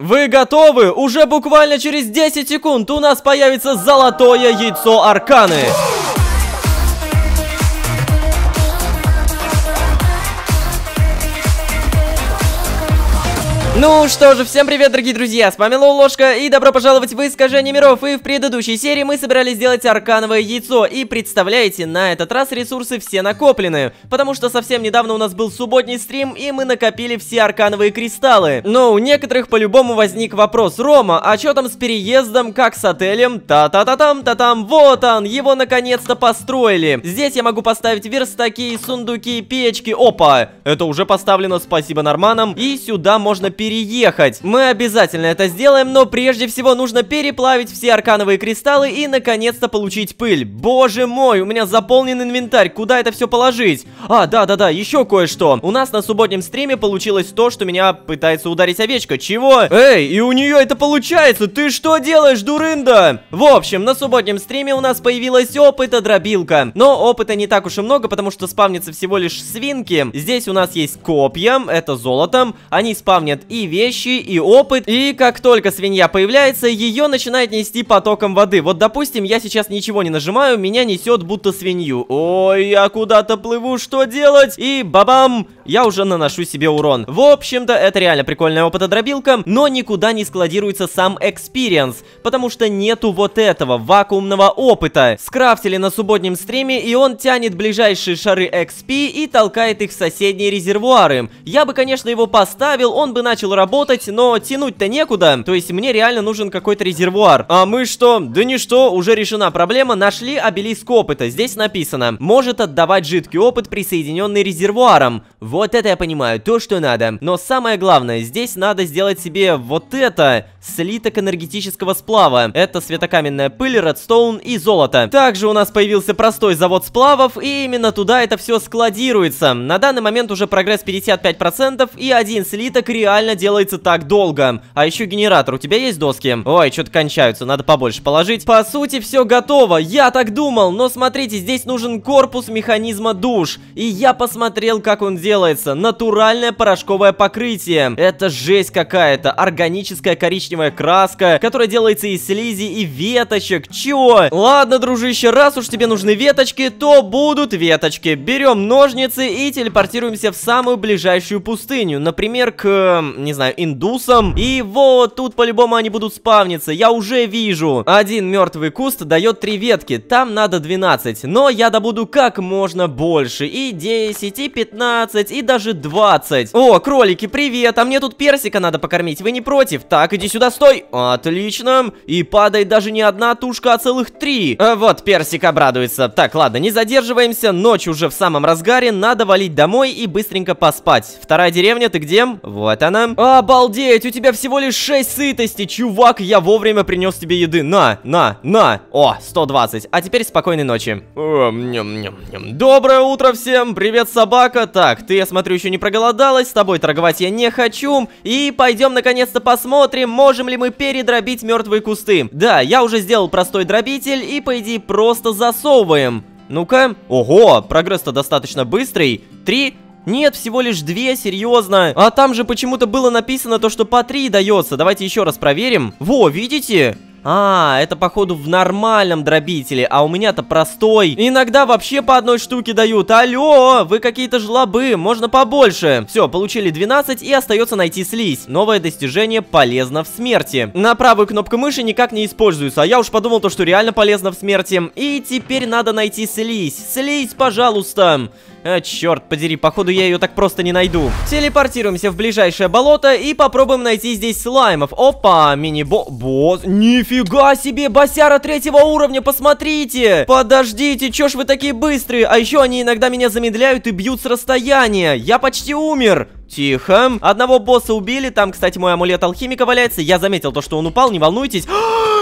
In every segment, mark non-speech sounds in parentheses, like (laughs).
Вы готовы? Уже буквально через 10 секунд у нас появится золотое яйцо Арканы. Ну что же, всем привет, дорогие друзья, с вами Ложка и добро пожаловать в Искажение Миров. И в предыдущей серии мы собирались сделать аркановое яйцо. И представляете, на этот раз ресурсы все накоплены. Потому что совсем недавно у нас был субботний стрим, и мы накопили все аркановые кристаллы. Но у некоторых по-любому возник вопрос, Рома, а что там с переездом, как с отелем? Та-та-та-там, та-там, вот он, его наконец-то построили. Здесь я могу поставить верстаки, сундуки, печки. Опа, это уже поставлено, спасибо норманам. И сюда можно перейти переехать. Мы обязательно это сделаем, но прежде всего нужно переплавить все аркановые кристаллы и наконец-то получить пыль. Боже мой, у меня заполнен инвентарь, куда это все положить? А, да-да-да, еще кое-что. У нас на субботнем стриме получилось то, что меня пытается ударить овечка. Чего? Эй, и у нее это получается, ты что делаешь, дурында? В общем, на субботнем стриме у нас появилась опыта-дробилка. Но опыта не так уж и много, потому что спавнится всего лишь свинки. Здесь у нас есть копья, это золотом. Они спавнят и вещи, и опыт. И как только свинья появляется, ее начинает нести потоком воды. Вот, допустим, я сейчас ничего не нажимаю, меня несет будто свинью. Ой, я куда-то плыву, что делать? И бабам, я уже наношу себе урон. В общем-то, это реально прикольная опытодробилка, но никуда не складируется сам experience, потому что нету вот этого вакуумного опыта. Скрафтили на субботнем стриме, и он тянет ближайшие шары XP и толкает их в соседние резервуары. Я бы, конечно, его поставил, он бы начал начал работать, но тянуть-то некуда. То есть мне реально нужен какой-то резервуар. А мы что? Да ничто, уже решена проблема. Нашли обелиск опыта. Здесь написано, может отдавать жидкий опыт, присоединенный резервуаром. Вот это я понимаю, то, что надо. Но самое главное, здесь надо сделать себе вот это. Слиток энергетического сплава. Это светокаменная пыль, редстоун и золото. Также у нас появился простой завод сплавов, и именно туда это все складируется. На данный момент уже прогресс 55%, и один слиток реально делается так долго? А еще генератор, у тебя есть доски? Ой, что-то кончаются, надо побольше положить. По сути, все готово, я так думал, но смотрите, здесь нужен корпус механизма душ. И я посмотрел, как он делается. Натуральное порошковое покрытие. Это жесть какая-то, органическая коричневая краска, которая делается из слизи и веточек. Чего? Ладно, дружище, раз уж тебе нужны веточки, то будут веточки. Берем ножницы и телепортируемся в самую ближайшую пустыню. Например, к не знаю, индусам. И вот тут по-любому они будут спавниться, я уже вижу. Один мертвый куст дает 3 ветки, там надо 12. Но я добуду как можно больше. И 10, и 15, и даже 20. О, кролики, привет, а мне тут персика надо покормить, вы не против? Так, иди сюда, стой. Отлично. И падает даже не одна тушка, а целых три. А вот, персик обрадуется. Так, ладно, не задерживаемся, ночь уже в самом разгаре, надо валить домой и быстренько поспать. Вторая деревня, ты где? Вот она. Обалдеть, у тебя всего лишь 6 сытости, чувак, я вовремя принес тебе еды. На, на, на. О, 120. А теперь спокойной ночи. Доброе утро всем, привет, собака. Так, ты, я смотрю, еще не проголодалась, с тобой торговать я не хочу. И пойдем наконец-то посмотрим, можем ли мы передробить мертвые кусты. Да, я уже сделал простой дробитель и, по идее, просто засовываем. Ну-ка. Ого, прогресс-то достаточно быстрый. Три, нет, всего лишь две, серьезно. А там же почему-то было написано то, что по три дается. Давайте еще раз проверим. Во, видите? А, это походу в нормальном дробителе, а у меня-то простой. Иногда вообще по одной штуке дают. Алло, вы какие-то жлобы, можно побольше. Все, получили 12 и остается найти слизь. Новое достижение полезно в смерти. На правую кнопку мыши никак не используется, а я уж подумал то, что реально полезно в смерти. И теперь надо найти слизь. Слизь, пожалуйста. А, черт подери, походу я ее так просто не найду. Телепортируемся в ближайшее болото и попробуем найти здесь слаймов. Опа, мини-бо... Босс... Нифига себе, босяра третьего уровня, посмотрите! Подождите, чё ж вы такие быстрые? А еще они иногда меня замедляют и бьют с расстояния. Я почти умер. Тихо. Одного босса убили, там, кстати, мой амулет алхимика валяется. Я заметил то, что он упал, не волнуйтесь. (gasps)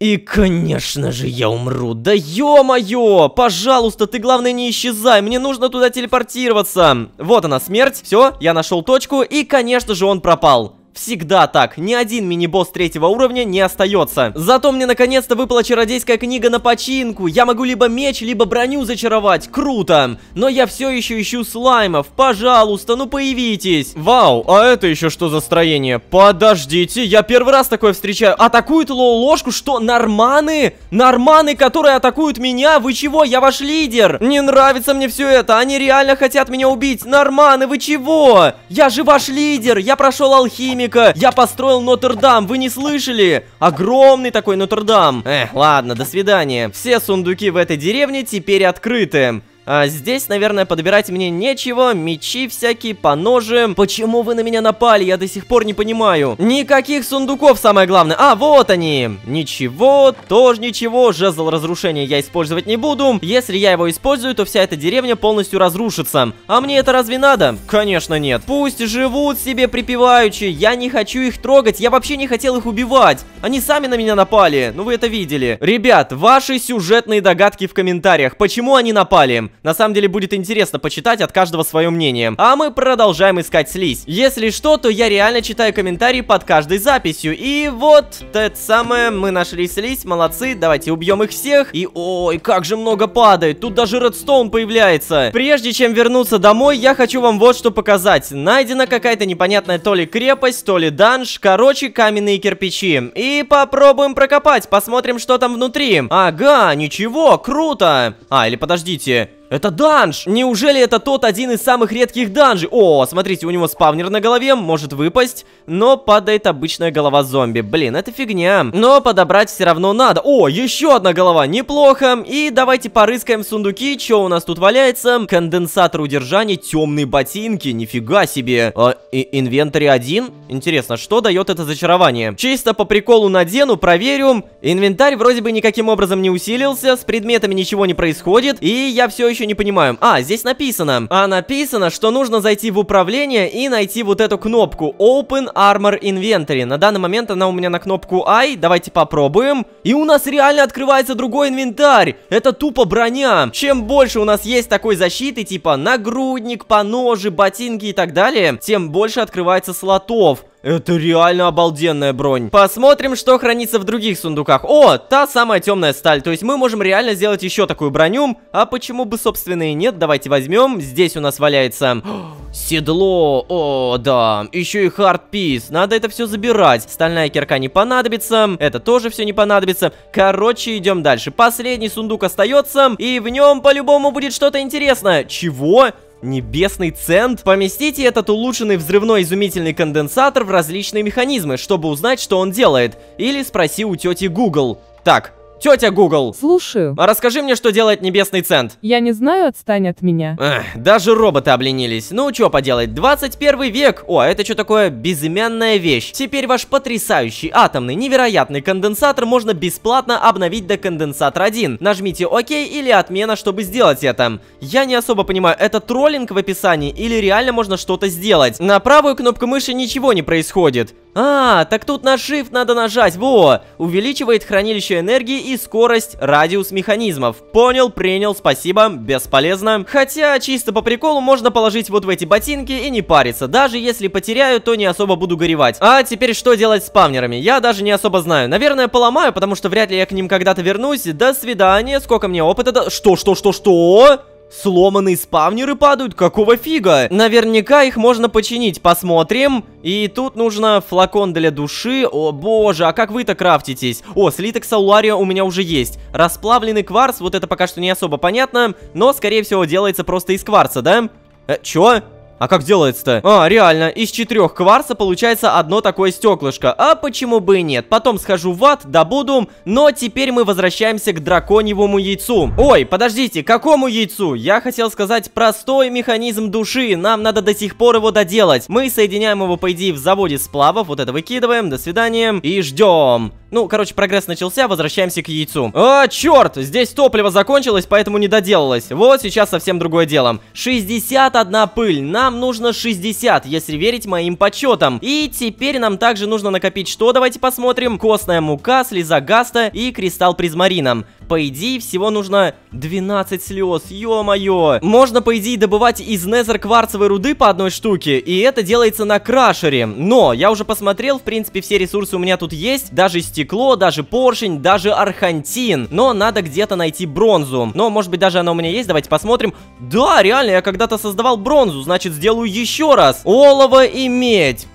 И, конечно же, я умру. Да ё-моё! Пожалуйста, ты, главное, не исчезай. Мне нужно туда телепортироваться. Вот она, смерть. Все, я нашел точку. И, конечно же, он пропал. Всегда так, ни один мини-босс третьего уровня не остается. Зато мне наконец-то выпала чародейская книга на починку. Я могу либо меч, либо броню зачаровать. Круто! Но я все еще ищу слаймов. Пожалуйста, ну появитесь. Вау, а это еще что за строение? Подождите, я первый раз такое встречаю. Атакуют лоу-ложку? Что, норманы? Норманы, которые атакуют меня? Вы чего? Я ваш лидер. Не нравится мне все это. Они реально хотят меня убить. Норманы, вы чего? Я же ваш лидер. Я прошел алхимика. Я построил Нотр-Дам. Вы не слышали? Огромный такой Нотр-Дам. Эх, ладно, до свидания. Все сундуки в этой деревне теперь открыты. А здесь, наверное, подбирать мне нечего. Мечи всякие, поножи. Почему вы на меня напали? Я до сих пор не понимаю. Никаких сундуков, самое главное. А, вот они. Ничего, тоже ничего. Жезл разрушения я использовать не буду. Если я его использую, то вся эта деревня полностью разрушится. А мне это разве надо? Конечно нет. Пусть живут себе припеваючи. Я не хочу их трогать. Я вообще не хотел их убивать. Они сами на меня напали. Ну вы это видели. Ребят, ваши сюжетные догадки в комментариях. Почему они напали? На самом деле будет интересно почитать от каждого свое мнение. А мы продолжаем искать слизь. Если что, то я реально читаю комментарии под каждой записью. И вот, это самое, мы нашли слизь, молодцы, давайте убьем их всех. И ой, как же много падает, тут даже редстоун появляется. Прежде чем вернуться домой, я хочу вам вот что показать. Найдена какая-то непонятная то ли крепость, то ли данж, короче, каменные кирпичи. И попробуем прокопать, посмотрим, что там внутри. Ага, ничего, круто. А, или подождите, это данж! Неужели это тот один из самых редких данжей? О, смотрите, у него спавнер на голове, может выпасть, но падает обычная голова зомби. Блин, это фигня. Но подобрать все равно надо. О, еще одна голова, неплохо. И давайте порыскаем сундуки, что у нас тут валяется. Конденсатор удержания, темные ботинки, нифига себе. А, инвентарь один? Интересно, что дает это зачарование? Чисто по приколу надену, проверю. Инвентарь вроде бы никаким образом не усилился, с предметами ничего не происходит, и я все еще еще не понимаю. А, здесь написано. А написано, что нужно зайти в управление и найти вот эту кнопку Open Armor Inventory. На данный момент она у меня на кнопку I. Давайте попробуем. И у нас реально открывается другой инвентарь. Это тупо броня. Чем больше у нас есть такой защиты, типа нагрудник, поножи, ботинки и так далее, тем больше открывается слотов. Это реально обалденная бронь. Посмотрим, что хранится в других сундуках. О, та самая темная сталь. То есть мы можем реально сделать еще такую броню. А почему бы, собственно, и нет? Давайте возьмем. Здесь у нас валяется (gasps) седло. О, да. Еще и хардпис. Надо это все забирать. Стальная кирка не понадобится. Это тоже все не понадобится. Короче, идем дальше. Последний сундук остается. И в нем по-любому будет что-то интересное. Чего? Небесный цент? Поместите этот улучшенный взрывной изумительный конденсатор в различные механизмы, чтобы узнать, что он делает. Или спроси у тети Google. Так, Тетя Google. Слушаю. А расскажи мне, что делает небесный цент. Я не знаю, отстань от меня. Эх, даже роботы обленились. Ну, что поделать, 21 век. О, а это что такое безымянная вещь. Теперь ваш потрясающий атомный невероятный конденсатор можно бесплатно обновить до конденсатора 1. Нажмите ОК или отмена, чтобы сделать это. Я не особо понимаю, это троллинг в описании или реально можно что-то сделать. На правую кнопку мыши ничего не происходит. А, так тут на Shift надо нажать, во! Увеличивает хранилище энергии и скорость, радиус механизмов. Понял, принял, спасибо, бесполезно. Хотя, чисто по приколу, можно положить вот в эти ботинки и не париться. Даже если потеряю, то не особо буду горевать. А теперь что делать с спавнерами? Я даже не особо знаю. Наверное, поломаю, потому что вряд ли я к ним когда-то вернусь. До свидания, сколько мне опыта... Что, что, что, что? Сломанные спавнеры падают? Какого фига? Наверняка их можно починить, посмотрим. И тут нужно флакон для души. О боже, а как вы-то крафтитесь? О, слиток Саулария у меня уже есть. Расплавленный кварц, вот это пока что не особо понятно. Но, скорее всего, делается просто из кварца, да? Э, чё? А как делается-то? А, реально, из четырех кварца получается одно такое стеклышко. А почему бы и нет? Потом схожу в ад, добуду. Но теперь мы возвращаемся к драконьему яйцу. Ой, подождите, какому яйцу? Я хотел сказать простой механизм души. Нам надо до сих пор его доделать. Мы соединяем его, по идее, в заводе сплавов. Вот это выкидываем. До свидания. И ждем. Ну, короче, прогресс начался, возвращаемся к яйцу. О, черт, здесь топливо закончилось, поэтому не доделалось. Вот сейчас совсем другое дело. 61 пыль, нам нужно 60, если верить моим подсчетам. И теперь нам также нужно накопить что, давайте посмотрим. Костная мука, слеза гаста и кристалл призмарина по идее, всего нужно 12 слез, ё-моё. Можно, по идее, добывать из Незер кварцевой руды по одной штуке, и это делается на крашере. Но, я уже посмотрел, в принципе, все ресурсы у меня тут есть, даже стекло, даже поршень, даже архантин. Но надо где-то найти бронзу. Но, может быть, даже она у меня есть, давайте посмотрим. Да, реально, я когда-то создавал бронзу, значит, сделаю еще раз. Олово и медь.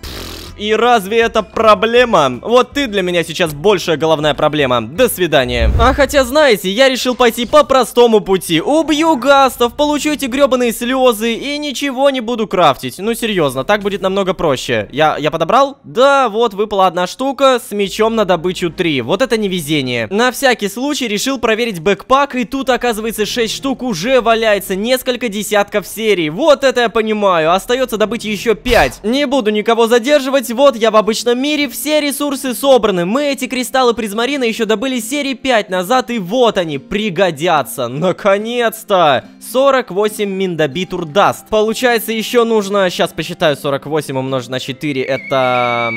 И разве это проблема? Вот ты для меня сейчас большая головная проблема. До свидания. А хотя, знаете, я решил пойти по простому пути. Убью гастов, получу эти гребаные слезы и ничего не буду крафтить. Ну, серьезно, так будет намного проще. Я, я подобрал? Да, вот выпала одна штука с мечом на добычу 3. Вот это невезение. На всякий случай решил проверить бэкпак, и тут, оказывается, 6 штук уже валяется. Несколько десятков серий. Вот это я понимаю. Остается добыть еще 5. Не буду никого задерживать делать. Вот я в обычном мире, все ресурсы собраны. Мы эти кристаллы призмарина еще добыли серии 5 назад, и вот они, пригодятся. Наконец-то! 48 миндобитур даст. Получается, еще нужно... Сейчас посчитаю, 48 умножить на 4, это...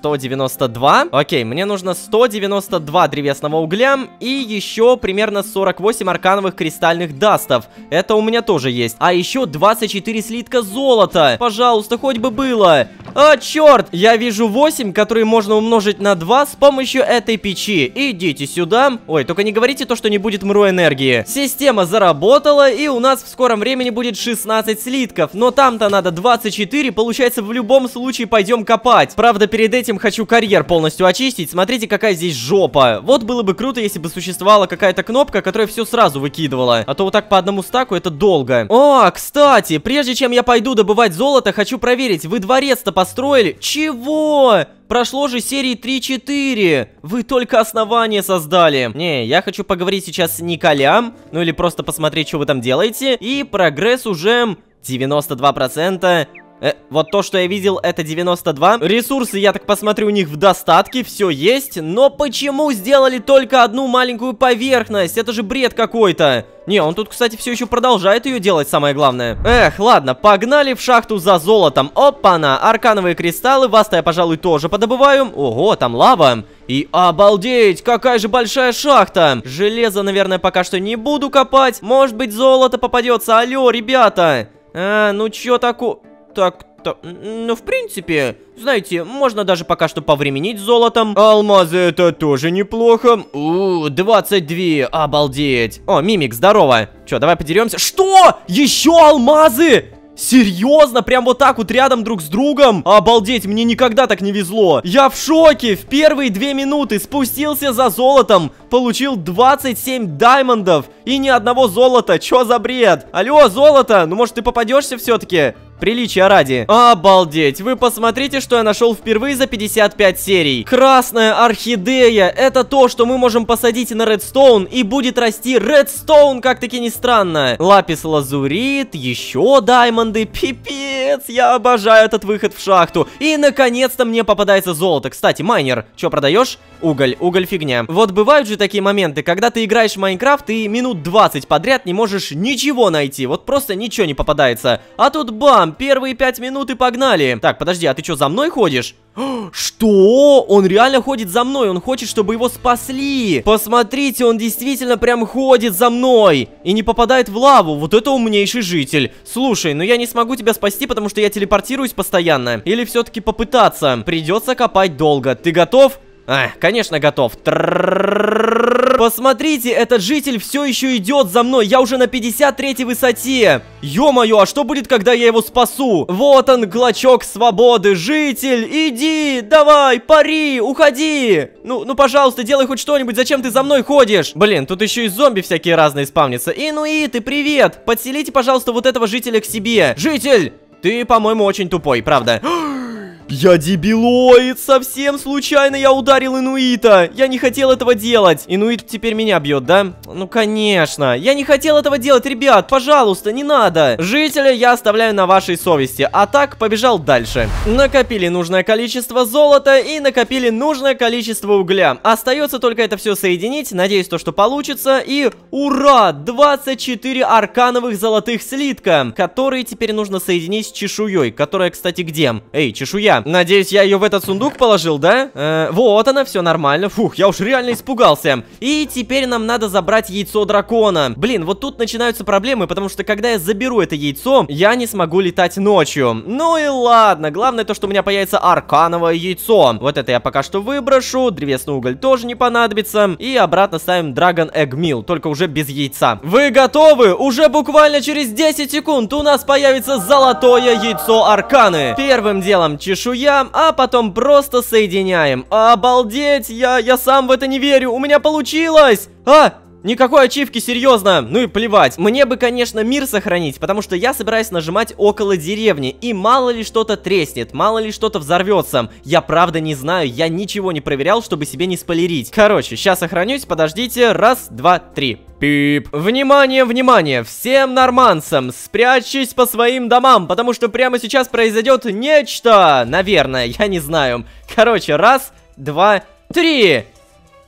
192. Окей, мне нужно 192 древесного угля и еще примерно 48 аркановых кристальных дастов. Это у меня тоже есть. А еще 24 слитка золота. Пожалуйста, хоть бы было. А, черт! Я вижу 8, которые можно умножить на 2 с помощью этой печи. Идите сюда. Ой, только не говорите то, что не будет мру энергии. Система заработала, и у нас в скором времени будет 16 слитков. Но там-то надо 24, получается в любом случае пойдем копать. Правда, перед этим хочу карьер полностью очистить. Смотрите, какая здесь жопа. Вот было бы круто, если бы существовала какая-то кнопка, которая все сразу выкидывала. А то вот так по одному стаку это долго. О, кстати, прежде чем я пойду добывать золото, хочу проверить, вы дворец-то построили? Чего? Прошло же серии 3-4. Вы только основание создали. Не, я хочу поговорить сейчас с Николям. Ну или просто посмотреть, что вы там делаете. И прогресс уже 92%. Э, вот то, что я видел, это 92. Ресурсы, я так посмотрю, у них в достатке, все есть. Но почему сделали только одну маленькую поверхность? Это же бред какой-то. Не, он тут, кстати, все еще продолжает ее делать, самое главное. Эх, ладно, погнали в шахту за золотом. Опа-на, аркановые кристаллы, вас-то я, пожалуй, тоже подобываю. Ого, там лава. И обалдеть, какая же большая шахта. Железо, наверное, пока что не буду копать. Может быть, золото попадется. Алло, ребята. А, ну чё такое... Так, так, ну, в принципе, знаете, можно даже пока что повременить золотом. Алмазы это тоже неплохо. У, 22, обалдеть. О, Мимик, здорово. Че, давай подеремся. Что? Еще алмазы? Серьезно? Прям вот так вот рядом друг с другом? Обалдеть, мне никогда так не везло. Я в шоке. В первые две минуты спустился за золотом. Получил 27 даймондов. И ни одного золота. Чё за бред? Алло, золото. Ну, может, ты попадешься все-таки? Приличия ради. Обалдеть, вы посмотрите, что я нашел впервые за 55 серий. Красная орхидея. Это то, что мы можем посадить на редстоун и будет расти редстоун, как таки не странно. Лапис лазурит, еще даймонды. Пипец, я обожаю этот выход в шахту. И наконец-то мне попадается золото. Кстати, майнер, что продаешь? Уголь, уголь фигня. Вот бывают же такие моменты, когда ты играешь в Майнкрафт и минут 20 подряд не можешь ничего найти. Вот просто ничего не попадается. А тут бам, первые пять минут и погнали. Так, подожди, а ты что, за мной ходишь? (gasps) Что? Он реально ходит за мной, он хочет, чтобы его спасли. Посмотрите, он действительно прям ходит за мной и не попадает в лаву. Вот это умнейший житель. Слушай, ну я не смогу тебя спасти, потому что я телепортируюсь постоянно. Или все-таки попытаться? Придется копать долго. Ты готов? А, конечно, готов. Посмотрите, этот житель все еще идет за мной. Я уже на 53 высоте. Ё-моё, а что будет, когда я его спасу? Вот он, клочок свободы. Житель, иди, давай, пари, уходи. Ну, ну, пожалуйста, делай хоть что-нибудь. Зачем ты за мной ходишь? Блин, тут еще и зомби всякие разные спавнятся. Инуиты, привет. Подселите, пожалуйста, вот этого жителя к себе. Житель, ты, по-моему, очень тупой, правда. Я дебилоид, совсем случайно я ударил инуита. Я не хотел этого делать. Инуит теперь меня бьет, да? Ну, конечно. Я не хотел этого делать, ребят, пожалуйста, не надо. Жителя я оставляю на вашей совести, а так побежал дальше. Накопили нужное количество золота и накопили нужное количество угля. Остается только это все соединить, надеюсь, то, что получится. И ура! 24 аркановых золотых слитка, которые теперь нужно соединить с чешуей, которая, кстати, где? Эй, чешуя. Надеюсь, я ее в этот сундук положил, да? Э, вот она, все нормально. Фух, я уж реально испугался. И теперь нам надо забрать яйцо дракона. Блин, вот тут начинаются проблемы, потому что когда я заберу это яйцо, я не смогу летать ночью. Ну и ладно, главное то, что у меня появится аркановое яйцо. Вот это я пока что выброшу, древесный уголь тоже не понадобится. И обратно ставим Dragon Egg Meal, только уже без яйца. Вы готовы? Уже буквально через 10 секунд у нас появится золотое яйцо арканы. Первым делом чешуя, а потом просто соединяем. Обалдеть, я, я сам в это не верю, у меня получилось! А, Никакой ачивки, серьезно. Ну и плевать. Мне бы, конечно, мир сохранить, потому что я собираюсь нажимать около деревни. И мало ли что-то треснет, мало ли что-то взорвется. Я правда не знаю, я ничего не проверял, чтобы себе не спойлерить. Короче, сейчас сохранюсь, подождите. Раз, два, три. Пип. Внимание, внимание, всем норманцам, спрячьтесь по своим домам, потому что прямо сейчас произойдет нечто. Наверное, я не знаю. Короче, раз, два, три.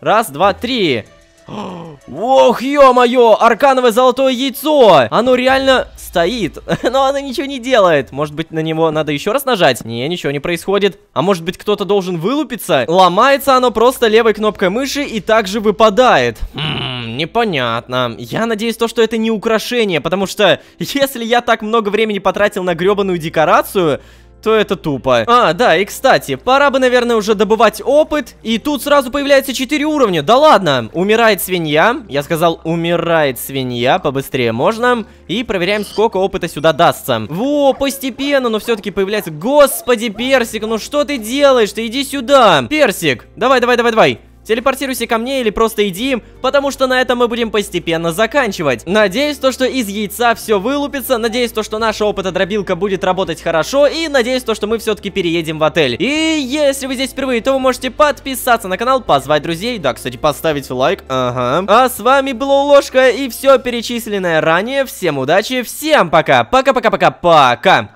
Раз, два, три. Ох, ё-моё, аркановое золотое яйцо! Оно реально стоит, (laughs) но оно ничего не делает. Может быть, на него надо еще раз нажать? Не, ничего не происходит. А может быть, кто-то должен вылупиться? Ломается оно просто левой кнопкой мыши и также выпадает. Хм, непонятно. Я надеюсь, то, что это не украшение, потому что (laughs) если я так много времени потратил на гребаную декорацию, то это тупо. А, да, и кстати, пора бы, наверное, уже добывать опыт. И тут сразу появляется 4 уровня. Да ладно, умирает свинья. Я сказал, умирает свинья, побыстрее можно. И проверяем, сколько опыта сюда дастся. Во, постепенно, но все-таки появляется... Господи, Персик, ну что ты делаешь? Ты иди сюда. Персик, давай, давай, давай, давай. Телепортируйся ко мне или просто иди, потому что на этом мы будем постепенно заканчивать. Надеюсь, то, что из яйца все вылупится, надеюсь, то, что наша опытодробилка будет работать хорошо, и надеюсь, то, что мы все-таки переедем в отель. И если вы здесь впервые, то вы можете подписаться на канал, позвать друзей, да, кстати, поставить лайк, ага. А с вами была Ложка и все перечисленное ранее. Всем удачи, всем пока, пока-пока-пока-пока.